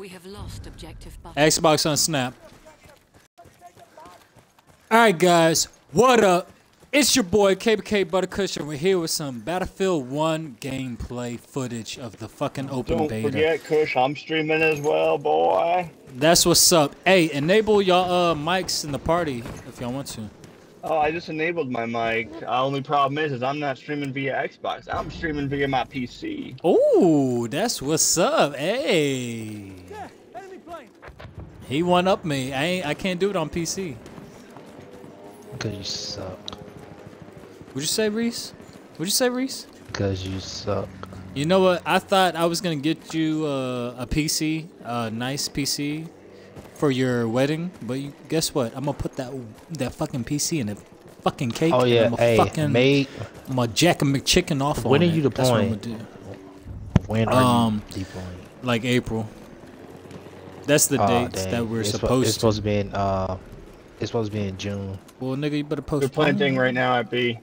We have lost objective butter. Xbox on Snap. All right, guys, what up? It's your boy KBK Buttercushion. We're here with some Battlefield 1 gameplay footage of the fucking open Don't beta. forget, Kush, I'm streaming as well, boy. That's what's up. Hey, enable y'all uh, mics in the party if y'all want to. Oh, I just enabled my mic. Uh, only problem is, is I'm not streaming via Xbox. I'm streaming via my PC. Ooh, that's what's up. Hey. He one up me. I ain't, I can't do it on PC. Because you suck. Would you say Reese? Would you say Reese? Because you suck. You know what? I thought I was gonna get you uh, a PC, a nice PC, for your wedding. But you, guess what? I'm gonna put that that fucking PC in a fucking cake. Oh and yeah, I'm hey, fucking, mate. I'm gonna jack a McChicken off When on are you it. That's what I'm deploying? gonna do. When are Um, you deploying? Like April. That's the Aw, dates dang. that we're it's, supposed It's to. supposed to be in. Uh, it's supposed to be in June. Well, nigga, you better post. They're post. planting right now at B.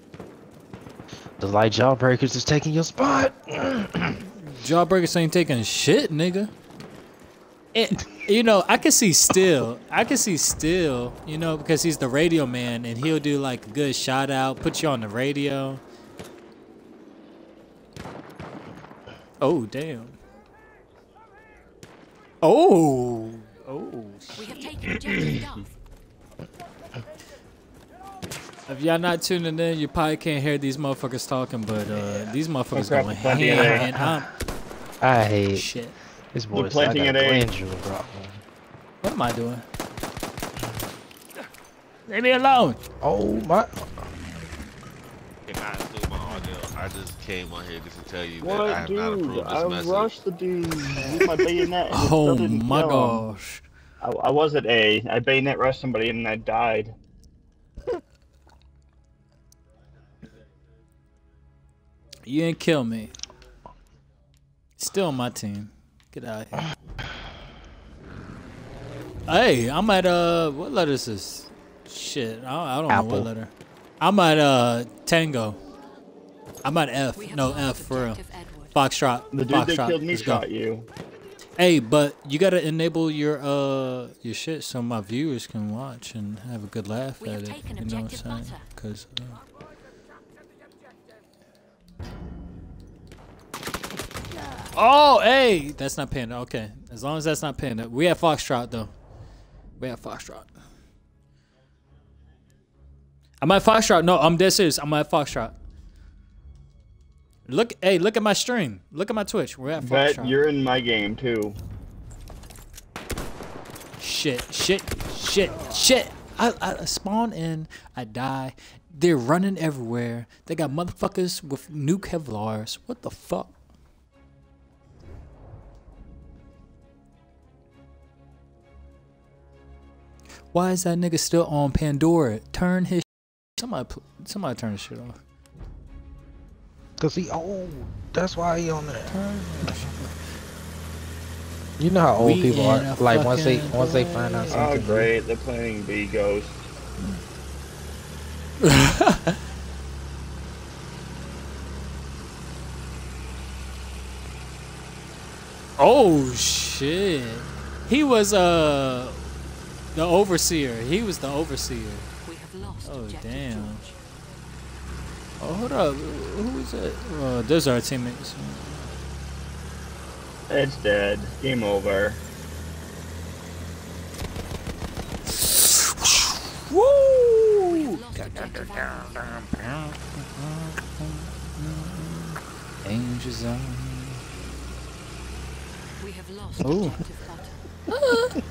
The light jawbreakers is taking your spot. Jawbreakers ain't taking shit, nigga. It, you know, I can see still. I can see still. You know, because he's the radio man, and he'll do like a good shout out, put you on the radio. Oh damn. Oh. Oh. We have taken objective Duff. If y'all not tuning in, you probably can't hear these motherfuckers talking, but uh, these motherfuckers going plenty ham, of that. I'm hate shit. this boy. They're said I planting got a at A. glandular problem. What am I doing? Leave me alone. Oh my! And I do my audio. I just came on here just to tell you that I What, have not approved this I message. rushed the dude with my bayonet. and Oh my gosh. I, I was at A. I bayonet rushed somebody and I died. You didn't kill me. Still on my team. Get out of here. Hey, I'm at uh what letter is this? Shit, I, I don't know what letter. I'm at uh Tango. I'm at F. We have No lost F for real. objective Edward. Foxtrot. The dude Foxtrot. that killed me Let's go. shot you. Hey, but you gotta enable your uh your shit so my viewers can watch and have a good laugh We at it. You know what I'm saying? Cause uh, Oh, hey, that's not panda. Okay, as long as that's not panda. We have Foxtrot though. We have Foxtrot. I'm at Foxtrot. No, I'm dead serious. I'm at Foxtrot. Look, hey, look at my stream. Look at my Twitch. We're at Bet Foxtrot. you're in my game too. Shit, shit, shit, shit. I, I spawn in, I die. They're running everywhere. They got motherfuckers with new Kevlars. What the fuck? Why is that nigga still on Pandora? Turn his somebody somebody turn his shit off. Cause he old. That's why he on there. Turn his shit You know how old We people are. Like once they fucking once they find out something. Oh something. great, they're playing B Ghost. Oh shit. He was uh the overseer. He was the overseer. We have lost Oh, damn. George. Oh hold up. Who is it? Uh, those are our teammates. It's dead. Game over. Woo! We have lost objective Angels on. We have lost Oh. objective butter.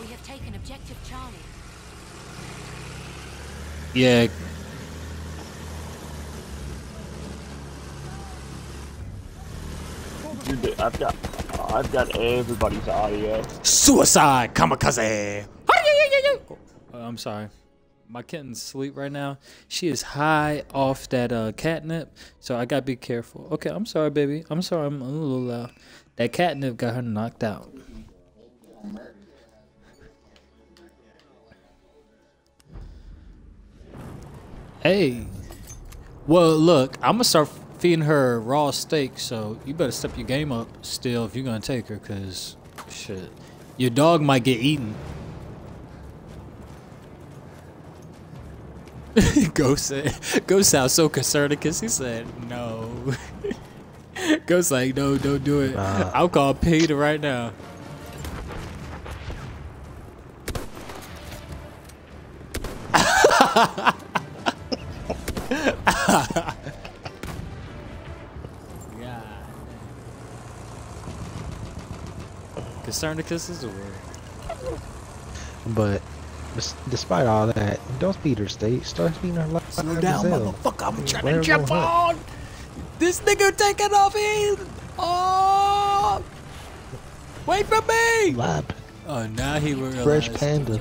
we have taken objective Charlie. Yeah. Dude, I've got, I've got everybody's audio. Suicide kamikaze. Oh, I'm sorry. My kitten's asleep right now. She is high off that uh, catnip, so I gotta be careful. Okay, I'm sorry, baby. I'm sorry. I'm a little loud. That catnip got her knocked out. Hey. Well, look, I'm gonna start feeding her raw steak, so you better step your game up still if you're gonna take her, cause shit, your dog might get eaten. Ghost said, Ghost sounds so concerned because he said no. Ghost like, no, don't do it. Uh. Nah. I'll call Peter right now. Yeah. Concerned because is a word. But despite all that, don't speed her state. Start speeding her life. Slow down, motherfucker. I'm trying Let to jump on. This nigga taking off in. Oh. Wait for me. Lap. Oh, now he realized. Fresh panda.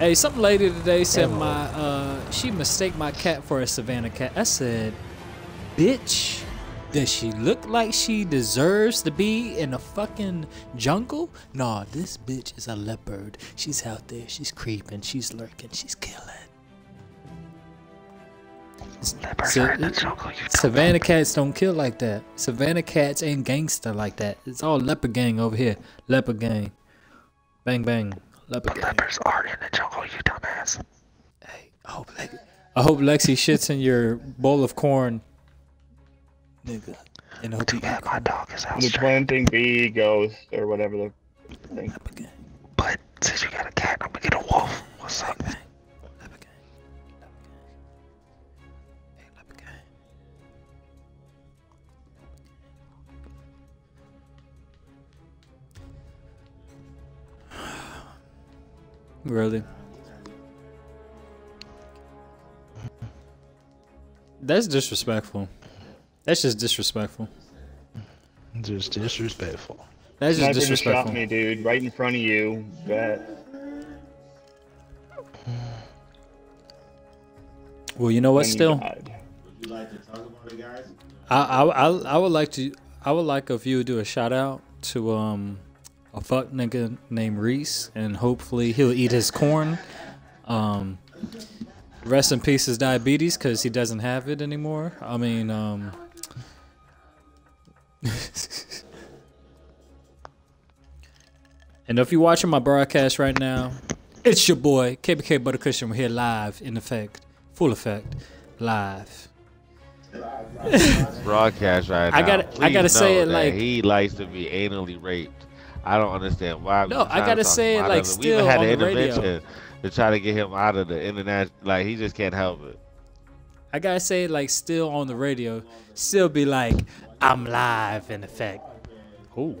Hey, some lady today said Hello. my uh she mistake my cat for a savannah cat. I said, "Bitch, does she look like she deserves to be in a fucking jungle? Nah, this bitch is a leopard. She's out there. She's creeping. She's lurking. She's killing." Sa- Savannah cats don't kill like that. Savannah cats ain't gangster like that. It's all leopard gang over here. Leopard gang. Bang bang. Leopard gang. Leopards are in the jungle, you dumbass. Hey, I hope, Lex- I hope Lexi shits in your bowl of corn, nigga. And I hope Too you bad my corn. dog is out The planting bee ghost or whatever the thing. But since you got a cat, I'm gonna get a wolf. What's up? Really? That's disrespectful. That's just disrespectful. Just disrespectful. That's just Sniper just disrespectful. shot me, dude, right in front of you. Bet. Well, you know what? Still. Would you like to talk about it, guys? I, I I I would like to I would like if you would do a shout out to um a fuck nigga named Reese and hopefully he'll eat his corn. Um, rest in peace his diabetes because he doesn't have it anymore. I mean um. and if you're watching my broadcast right now, it's your boy KBK Buttercushion. We're here live in effect, full effect, live. broadcast right now. I gotta- I gotta say it like- he likes to be anally raped. I don't understand why. No, I gotta say it, like, of We still even had on an the radio. intervention to try to get him out of the international. Like he just can't help it. I gotta say, like, still on the radio, still be like, I'm live in effect. Ooh.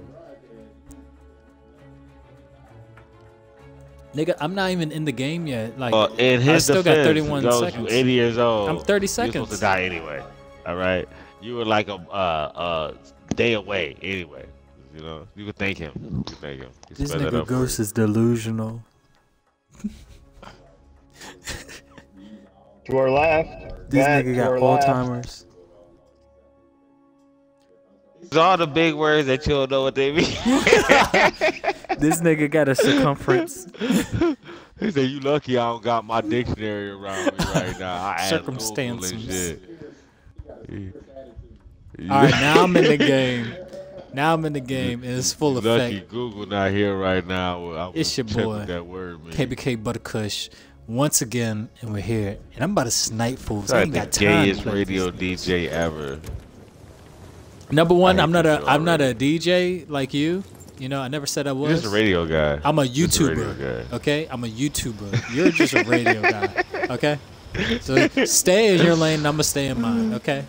Nigga, I'm not even in the game yet. Like, Well, in his I still got 31 Ghost, seconds. You 80 years old. I'm 30 seconds. You're supposed to die anyway. All right. You were like a uh, uh, day away anyway. You know, you could thank him. You could thank him. He this nigga up Ghost is delusional. To our left. This Bet, nigga got our left. Alzheimer's. It's all the big words that you don't know what they mean. This nigga got a circumference. he said, "You lucky I don't got my dictionary around me right now. I asked Google and Circumstances. shit." All right, now I'm in the game. Now I'm in the game, and it's full of Lucky effect. Google not here right now. I was It's your boy, That word, man. KBK ButterKush once again, and we're here. And I'm about to snipe fools. I Like ain't the got time. gayest play radio. DJ ever. Number one, I hate I'm not this a show I'm not a. DJ like you. You know, I never said I was. You're was. just a radio guy. I'm a Just a radio YouTuber. guy. Okay, I'm a YouTuber. You're just a radio guy. Okay, so stay in your lane. and I'm gonna stay in mine. Okay.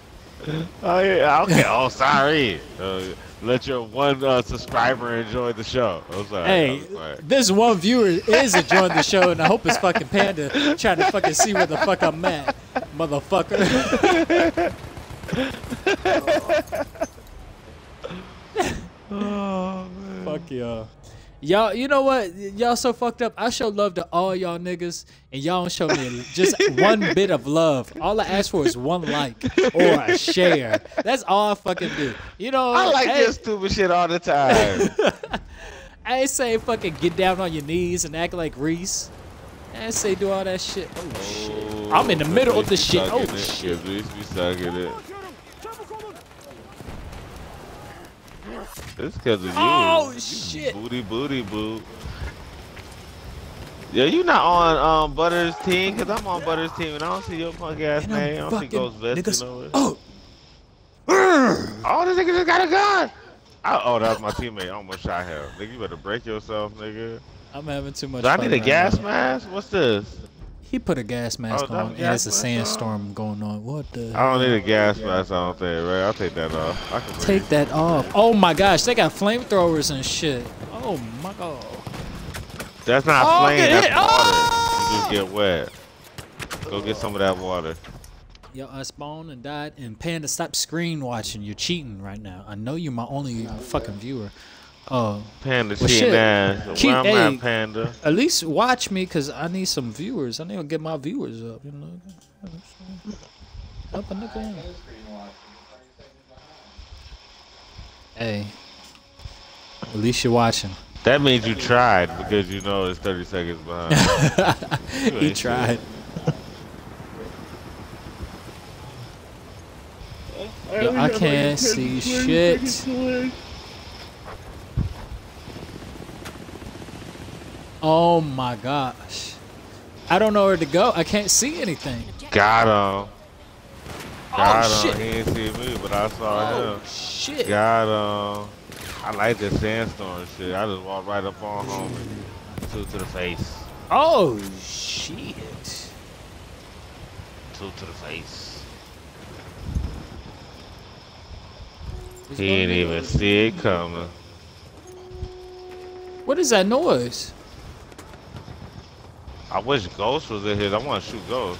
Oh yeah. Okay. oh, sorry. Uh, let your one uh, subscriber enjoy the show. Sorry. Hey, this one viewer is enjoying the show, and I hope it's fucking Panda trying to fucking see where the fuck I'm at, motherfucker. Fuck y'all. Y'all, you know what? Y'all so fucked up. I show love to all y'all niggas, and y'all don't show me just one bit of love. All I ask for is one like or a share. That's all I fucking do. You know, I like hey, this stupid shit all the time. I ain't say fucking get down on your knees and act like Reese. I ain't say do all that shit. Oh shit. I'm in the middle of the shit. Oh, it. shit. Cause we be stuck in it. It's because of you. Oh, shit. Booty, booty, boo. Yeah, you not on um Butters team? Cause I'm on Butters team and I don't see your punk ass And I'm. I don't see fucking Ghost Vest niggas- nowhere. Oh, Oh, this nigga just got a gun. I, oh, that was my teammate. I almost shot him. Nigga, you better break yourself, nigga. I'm having too much. Do I need a gas mask? What's this? He put a gas mask Oh, on, and it's a mask sandstorm going on. What the? I don't need a gas mask. I don't think, right? I'll take that off. I can breathe. Take that off. Oh my gosh, they got flamethrowers and shit. Oh my god. That's not Oh, flame. That's hit. water. You ah! just get wet. Go get some of that water. Yo, I spawned and died, and Panda, stop screen watching. You're cheating right now. I know you're my only fucking viewer. Uh, Panda Well, cheating shit. ass. Keep- Where I'm hey. at, Panda. at least watch me, cause I need some viewers. I need to get my viewers up. You know, help a nigga out. Hey, at least you're watching. That means you tried because you know it's 30 seconds behind. he tried. Yo, I can't see shit. Oh my gosh. I don't know where to go. I can't see anything. Got him. Oh, Got oh him. shit. He didn't see me, but I saw Oh him. shit. Got him. I like this sandstorm shit. I just walked right up on home. Two to the face. Oh shit. Two to the face. He didn't even see it coming. What is that noise? I wish Ghost was in here. I want to shoot Ghost.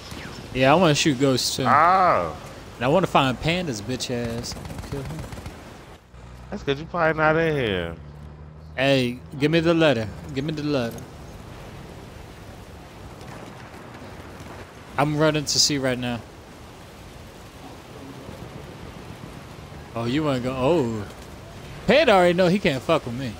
Yeah, I want to shoot ghosts too. Ah, And I want to find Panda's bitch ass. Kill him. that's because you probably not in here. Hey, give me the letter. Give me the letter. I'm running to see right now. Oh, you want to go? Oh. Panda already know he can't fuck with me.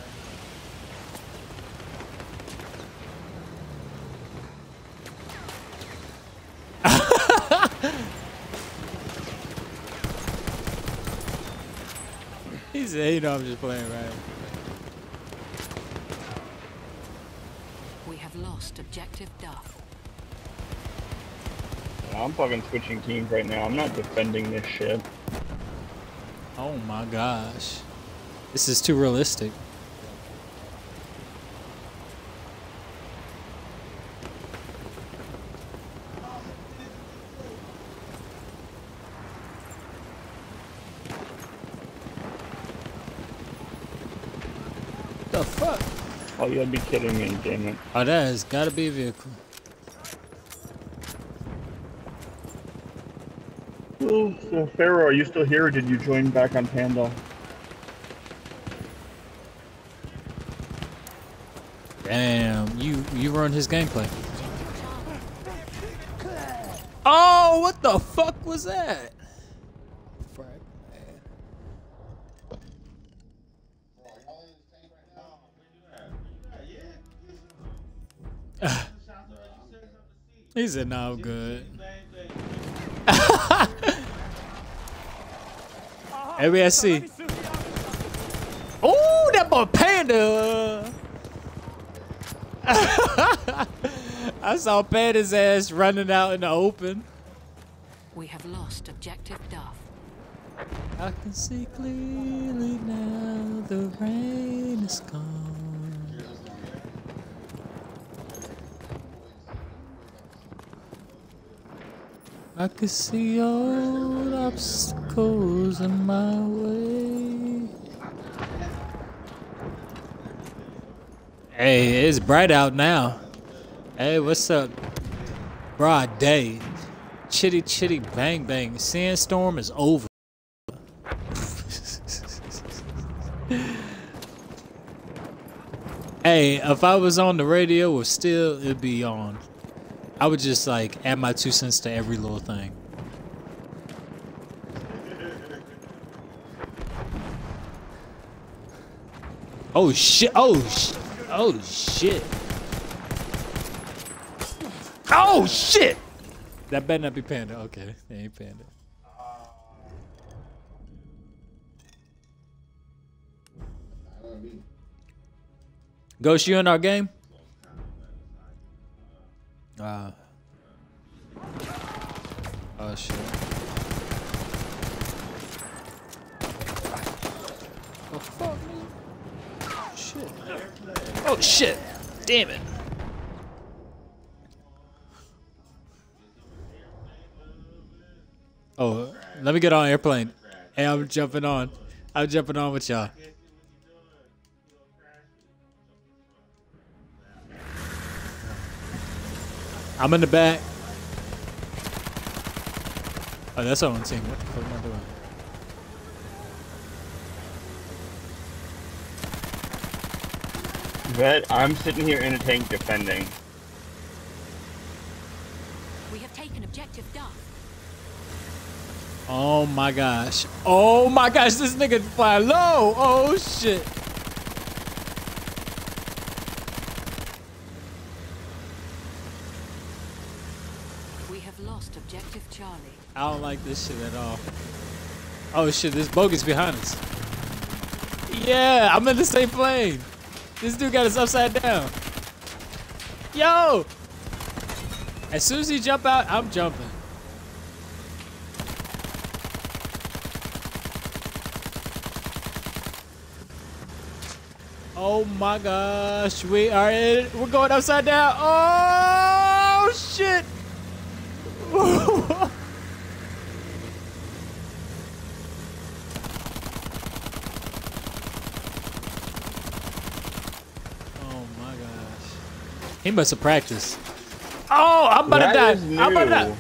You know, I'm just playing right. We have lost objective Duff. I'm fucking switching teams right now. I'm not defending this shit. Oh my gosh. This is too realistic. The fuck? Oh, you'll be kidding me, damn it. Oh, that has gotta be a vehicle. Oh, so Pharaoh, are you still here or did you join back on Panda? Damn, you you ruined his gameplay. Oh, what the fuck was that? He said, "No, I'm good." ABSC. Oh, that boy Panda. I saw Panda's ass running out in the open. We have lost objective Duff. I can see clearly now the rain is gone. I can see all obstacles in my way. Hey, it's bright out now. Hey, what's up? Broad day. Chitty chitty bang bang. Sandstorm is over. hey, if I was on the radio or still, it'd be on. I would just like add my two cents to every little thing. Oh shit! Oh sh! Oh shit! Oh shit! That better not be Panda. Okay, they ain't Panda. Ghost, you in our game? Uh. Oh shit. Oh fuck me. Shit. Oh shit. Damn it. Oh, let me get on airplane. Hey, I'm jumping on. I'm jumping on with y'all. I'm in the back. Oh, that's on team. What the fuck am I doing? Vet, I'm sitting here in a tank defending. We have taken objective Duff. Oh my gosh. Oh my gosh, this nigga fly low. Oh shit. We have lost objective Charlie. I don't like this shit at all. Oh shit, this bogus behind us. Yeah, I'm in the same plane. This dude got us upside down. Yo! As soon as he jump out, I'm jumping. Oh my gosh, we are in, we're going upside down. Oh shit! Oh my gosh. He must have practiced. Oh, I'm about to die. is I'm about to die. new.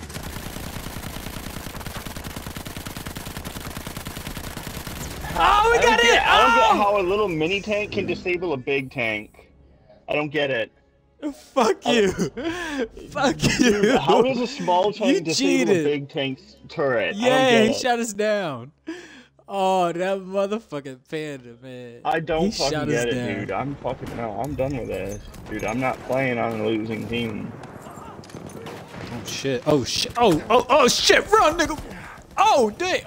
Oh, we I don't got get, it. I don't get Oh! how a little mini tank can disable a big tank. I don't get it. Fuck you. Fuck you. How does a small You tank disable cheated. a big tank's turret? I Yeah, don't get he it. shot us down. Oh, that motherfucking panda, man. I don't He fucking get it, down. dude. I'm fucking no. I'm done with this, dude. I'm not playing on a losing team. Oh shit. Oh shit. Oh, oh, oh shit. Run, nigga. Oh, damn.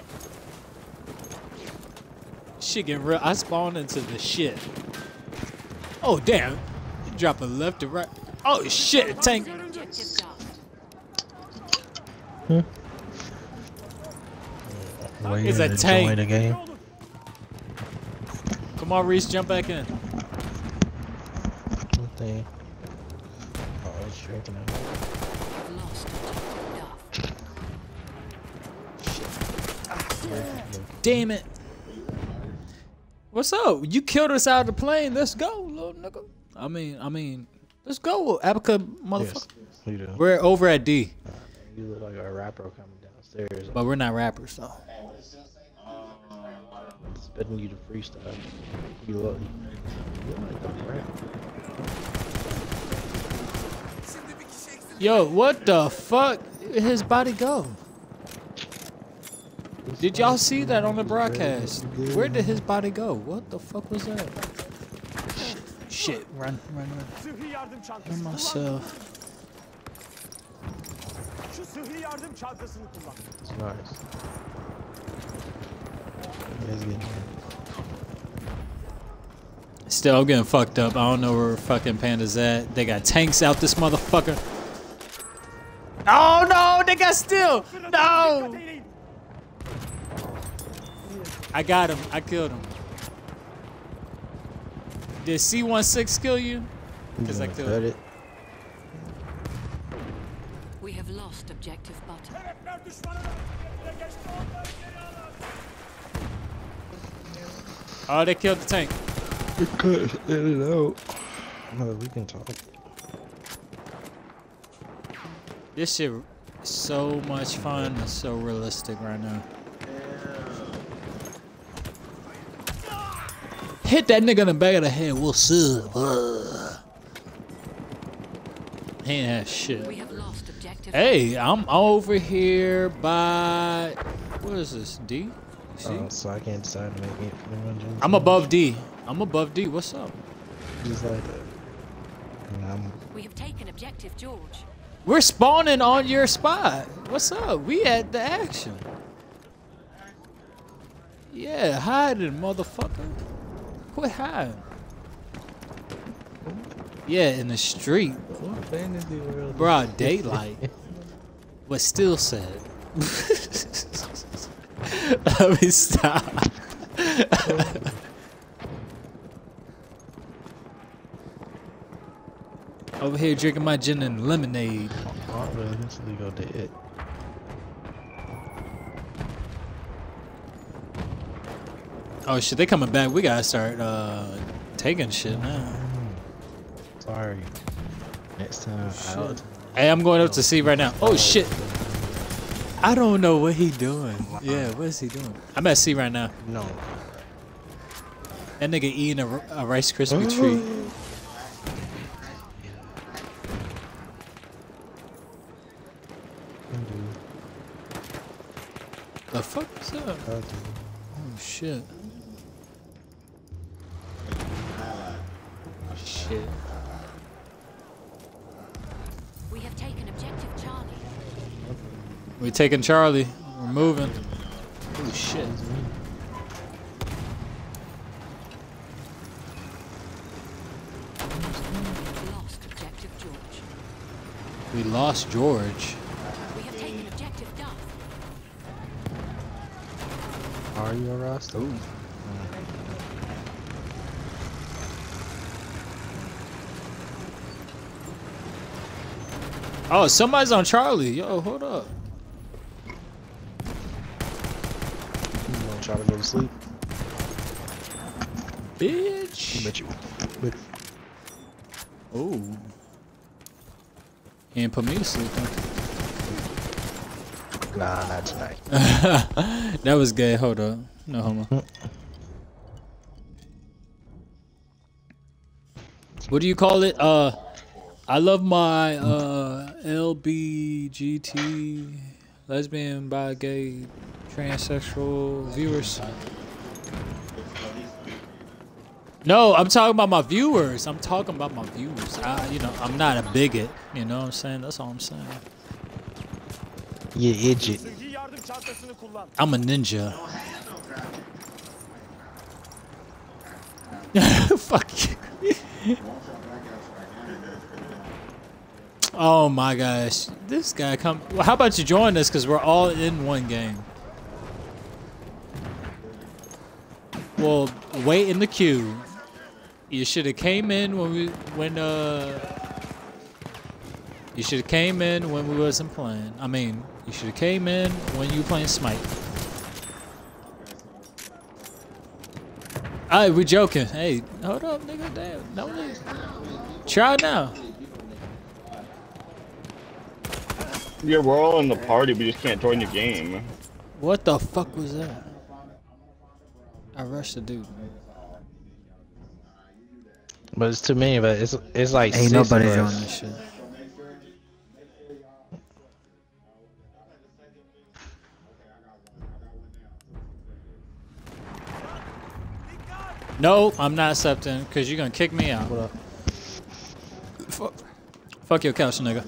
Shit getting real. I spawned into the shit. Oh, damn. You drop a left to right. Oh shit. Tank. Objective Duff. Waiting It's a tank. the game. Come on, Reese. Jump back in. Thing? Oh, it's drinking out. We have lost objective Damn it. What's up? You killed us out of the plane. Let's go, little nigga. I mean, I mean, let's go, Abaca, motherfucker. Yes. We're over at D, You look like a rapper coming downstairs. but we're not rappers, though. expecting you to freestyle. You look, you look like a rap. Yo, what the fuck? His body go? Did y'all see that on the broadcast? Where did his body go? What the fuck was that? Shit, run, run, run. Run myself. Şu sıhhi yardım çantasını kullan. Nice. Still, I'm getting fucked up. I don't know where fucking Panda's at. They got tanks out this motherfucker. Oh no, they got still. No. I got him. I killed him. Did C16 kill you? Because I gonna killed him. it. We have lost objective Butter. Hedefler düşmanın önüne geçti. Onları geri alın. Oh, they killed the tank. Cut it out. No, we can talk. This shit is so much fun and so realistic right now. Hit that nigga in the back of the head. What's up? Ugh. He ain't have shit. We have lost objective Hey, I'm over here by what is this? D? C? Uh, so I can't decide to make it for the one. I'm above D. I'm above D. What's up? Just like that. I'm We have taken objective George. We're spawning on your spot. What's up? We at the action. Yeah, hiding, motherfucker. Quit hiding. Yeah, in the street. What fantasy world? Broad daylight. but still said. Let me stop. Over here drinking my gin and lemonade. Oh, really? This legal dead. Oh shit, they coming back. We gotta start uh taking shit now. Sorry. Next time oh, out. Hey, I'm going up to see right now. Oh shit. I don't know what he doing. Yeah, what is he doing? I'm at C right now. No. That nigga eating a, a Rice Krispie oh. treat. The fuck is that? Oh shit. Shit. We have taken objective Charlie. We taking Charlie. We're moving. Oh shit. We lost George. We lost George. We have taken objective Duff. Are you a Rasta? Oh, somebody's on Charlie. Yo, hold up. You gonna try to go to sleep? Bitch. I Bet you. Bet Oh. And put me to sleep. huh? Nah, not tonight. that was gay. Hold up. No homo. What do you call it? Uh, I love my uh LBGT, lesbian, bi, gay, transsexual viewers. No, I'm talking about my viewers. I'm talking about my viewers. I, you know, I'm not a bigot. You know what I'm saying? That's all I'm saying. You idiot. I'm a ninja. Fuck you. oh my gosh. This guy come well, how about you join us cuz we're all in one game. Well, wait in the queue. You should have came in when we when uh you should have came in when we wasn't playing. I mean, you should have came in when you playing Smite. Alright, we joking. Hey, hold up, nigga. Damn, no need. Try it now. Yeah, we're all in the party, we just can't join the game. What the fuck was that? I rushed the dude. But it's too many, but it's it's like Ain't six nobody of doing this shit. No, I'm not accepting because you're gonna kick me out. What up? Fuck, fuck your couch, nigga.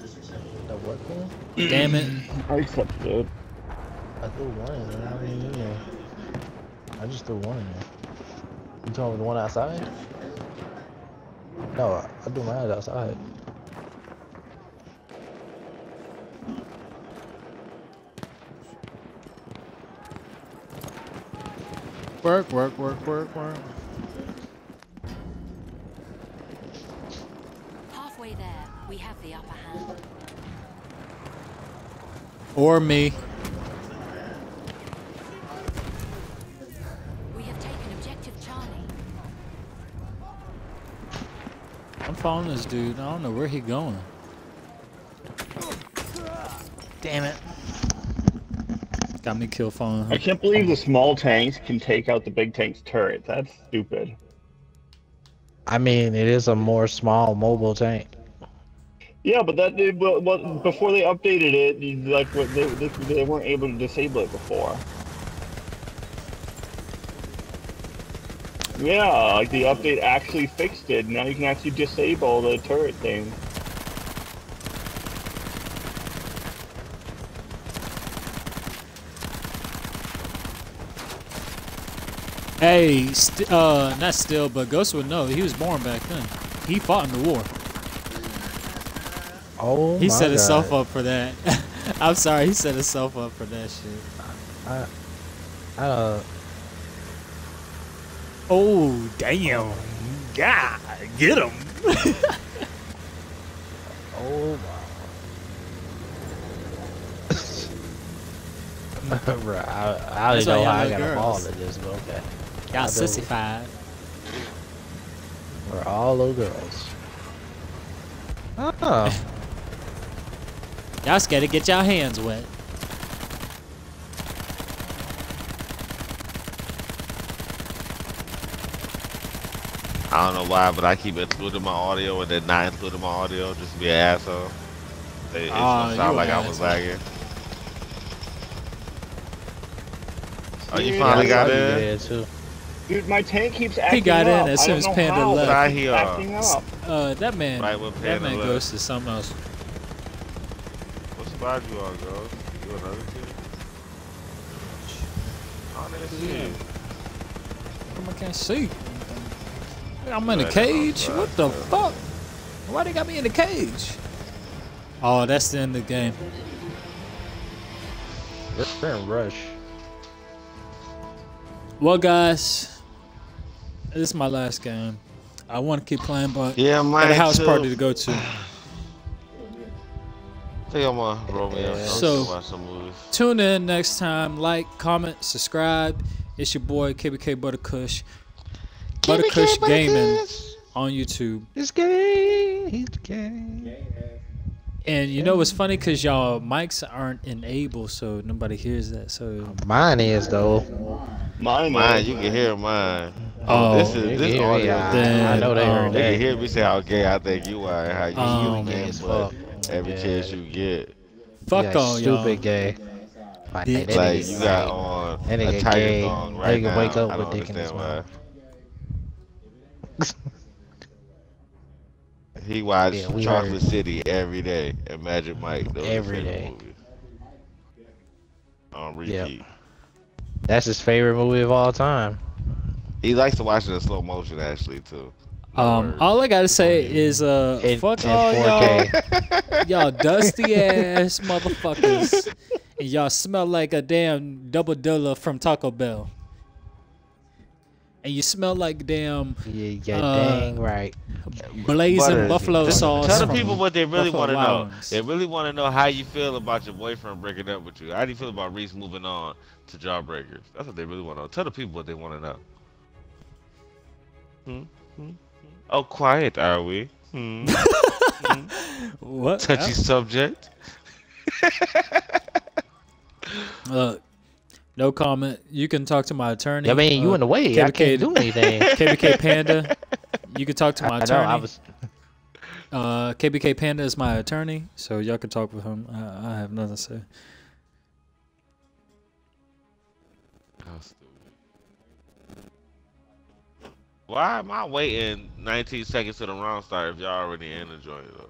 The what thing? Damn it. I accept it. I threw one in there. I mean, you know. I just threw one in there. You told me the one outside? No, I, I threw mine outside. Work, work, work, work, work. Halfway there, we have the upper hand. Or me. Following this dude. I don't know where he going. Damn it. Got me kill following him. I can't believe the small tanks can take out the big tank's turret. That's stupid. I mean, it is a more small mobile tank. Yeah, but that did well, well before they updated it. Like what they, they they weren't able to disable it before. Yeah, like the update actually fixed it. Now you can actually disable the turret thing. Hey, uh, not still, but Ghost would know. He was born back then. He fought in the war. Oh, he set God. himself up for that. I'm sorry, he set himself up for that shit. I, I, uh, Oh, damn. God, get him. oh my. Bro, I, I That's don't know how I y'all got girls. involved in this, but okay. Y'all sissified. We're all little girls. Oh, Y'all scared to get y'all hands wet. I don't know why, but I keep including my audio and then not including my audio just to be an asshole. It, it's gonna you sound like I was asshole. lagging. Oh, you finally I got in? there too. Dude, my tank keeps acting got in as soon as know Panda how, left. but I it keeps hear- acting up. Uh, that man, Right when that man left. goes to something else. What squad you on, girl? You another team? Oh, nigga, shit. Come I can't see. I'm in a cage. What the fuck? Why they got me in the cage? Oh, that's the end of the game. We're in rush. Well, guys, this is my last game. I want to keep playing, but Yeah, I man. got a house too. party to go to. I think I'm gonna roll me up. Yeah. So- watch some movies. Tune in next time. Like, comment, subscribe. It's your boy KBK ButterKush. ButterKush Gaming on YouTube. He's gay. He's gay. And you know what's funny? Because y'all mics aren't enabled, so nobody hears that. So Mine is though. Mine, Mine, is. you can hear mine. Oh, this is this can hear me. audio. I, Then, I know they um, heard They can hear me say how gay I think you are and how you Um, you Gay gay as but fuck. every Yeah. chance you get. fuck Yeah, all y'all. Stupid gay. Like, Bitch. that Like nigga you got on a nigga tiger gay. thong That right nigga now. wake up I with don't dick in his understand mouth. He watched Yeah, we Chocolate heard. City every day and Magic Mike. Those are Every favorite movies. On Yep. That's his favorite movie of all time. He likes to watch it in slow motion actually too. Um, all I gotta say is, uh, In, fuck in all y'all, y'all dusty ass motherfuckers, and y'all smell like a damn double dilla from Taco Bell, and you smell like damn Yeah, yeah, Uh, dang right. blazing Butter. buffalo Just sauce. Tell the from people what they really Buffalo want to know. They really want to know how you feel about your boyfriend breaking up with you. How do you feel about Reese moving on to Jawbreakers? That's what they really want to know. Tell the people what they want to know. Hmm? Hmm? Hmm? Oh, quiet are we? Hmm? What? Touchy subject. Look, no comment. You can talk to my attorney. I mean, you uh, in the way. I can't do anything. KBK Panda. You can talk to my I know. attorney. I was. Uh, KBK Panda is my attorney, so y'all can talk with him. I, I have nothing to say. How stupid. Why am I waiting 19 seconds to the round start if y'all already in the joint though?